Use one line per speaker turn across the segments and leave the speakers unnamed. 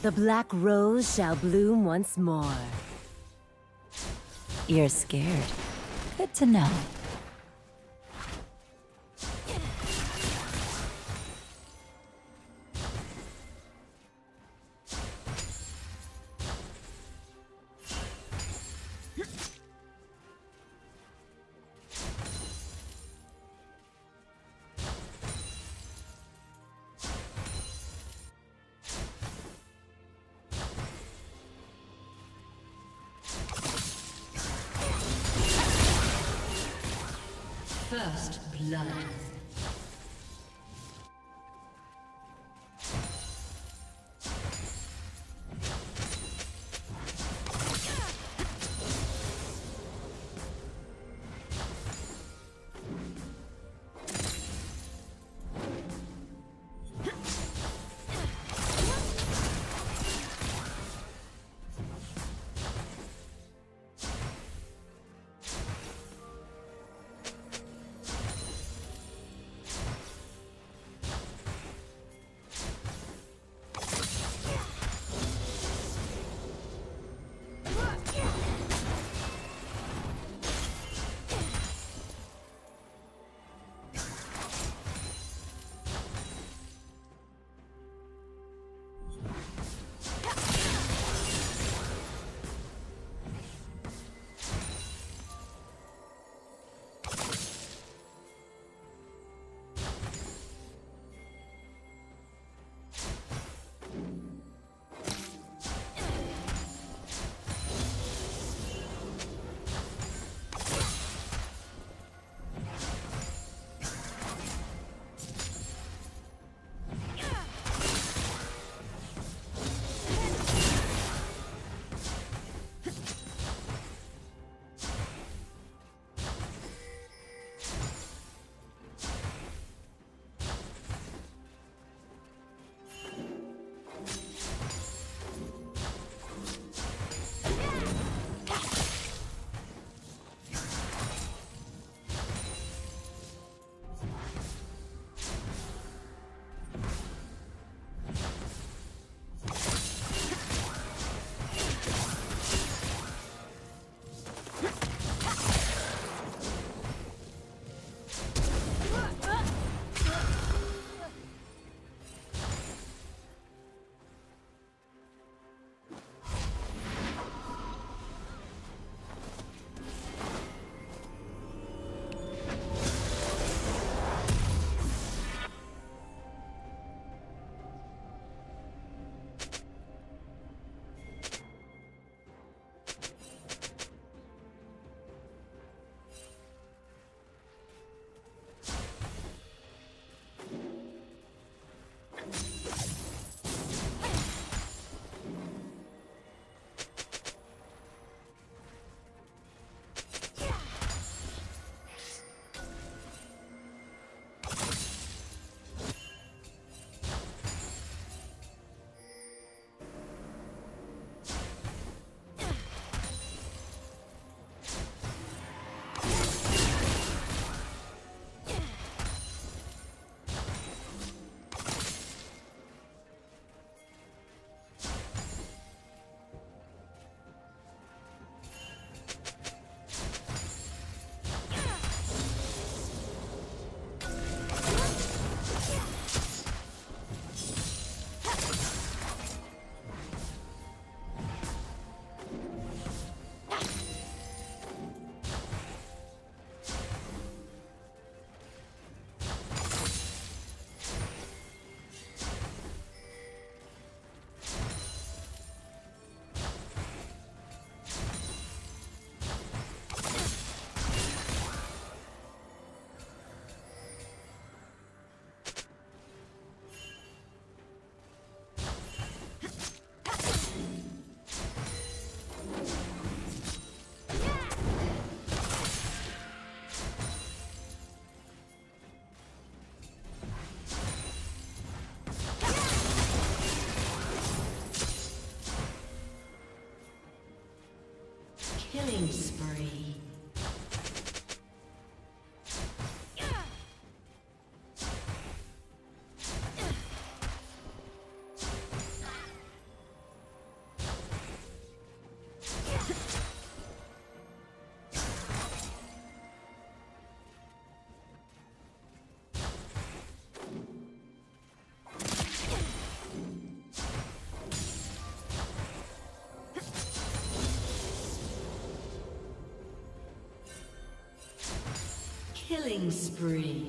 The black rose shall bloom once more.
You're scared. Good to know.
Killing spree.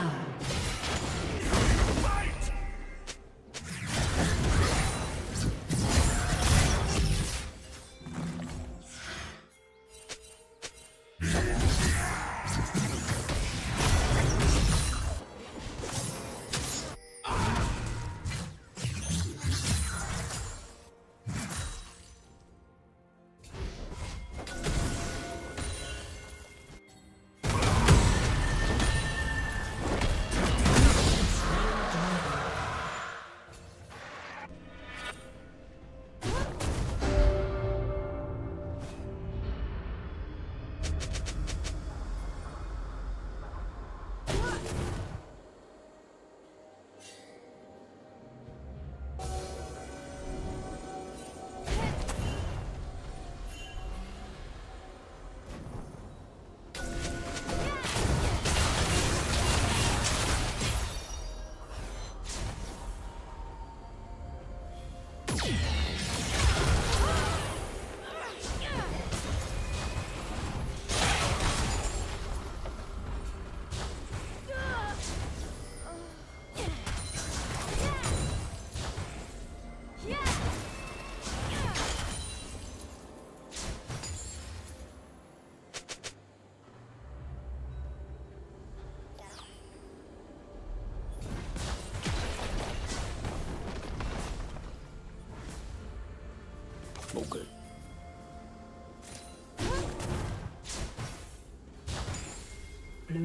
down.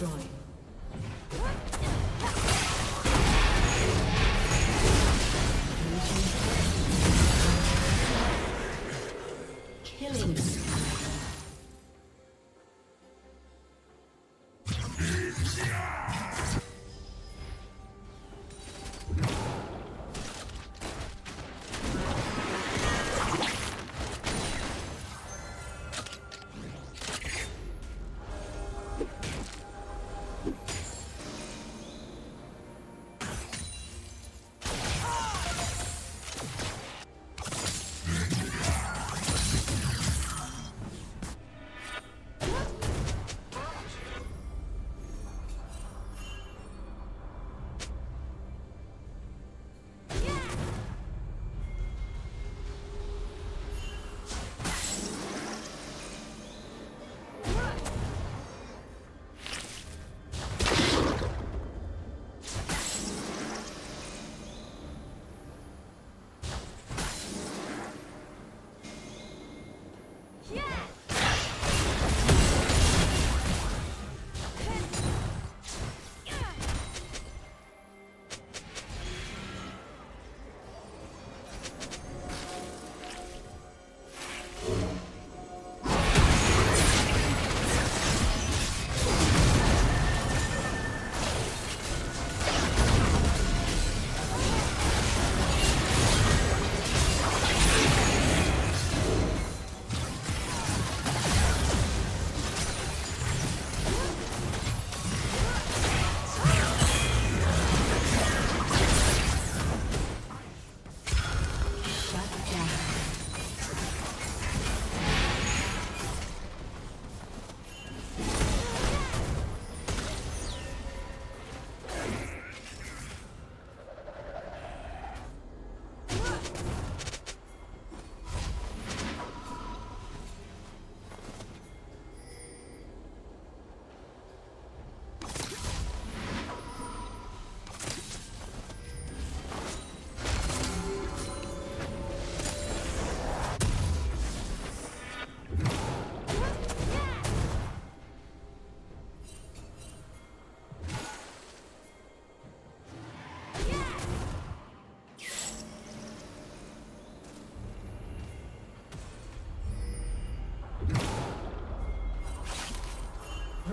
Destroyed.